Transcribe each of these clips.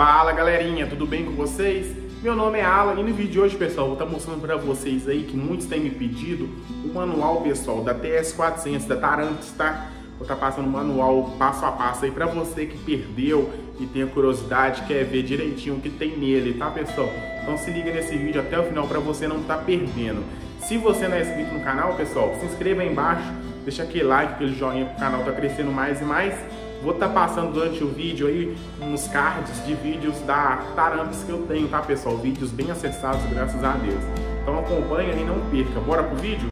Fala galerinha, tudo bem com vocês? Meu nome é Alan e no vídeo de hoje, pessoal, vou estar mostrando para vocês aí que muitos têm me pedido o manual, pessoal, da TS400, da Tarantos, tá? Vou estar passando o manual passo a passo aí para você que perdeu e tem curiosidade, quer ver direitinho o que tem nele, tá, pessoal? Então se liga nesse vídeo até o final para você não estar tá perdendo. Se você não é inscrito no canal, pessoal, se inscreva aí embaixo, deixa aquele like, aquele joinha pro canal tá crescendo mais e mais. Vou estar tá passando durante o vídeo aí uns cards de vídeos da Taramps que eu tenho, tá pessoal? Vídeos bem acessados, graças a Deus. Então acompanha e não perca. Bora pro vídeo?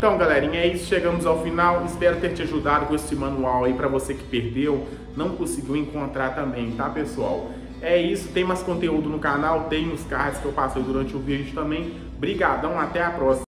Então, galerinha, é isso. Chegamos ao final. Espero ter te ajudado com esse manual aí para você que perdeu, não conseguiu encontrar também, tá, pessoal? É isso. Tem mais conteúdo no canal, tem os cards que eu passei durante o vídeo também. Brigadão, até a próxima.